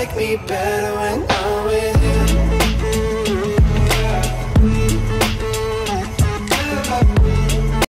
like me better when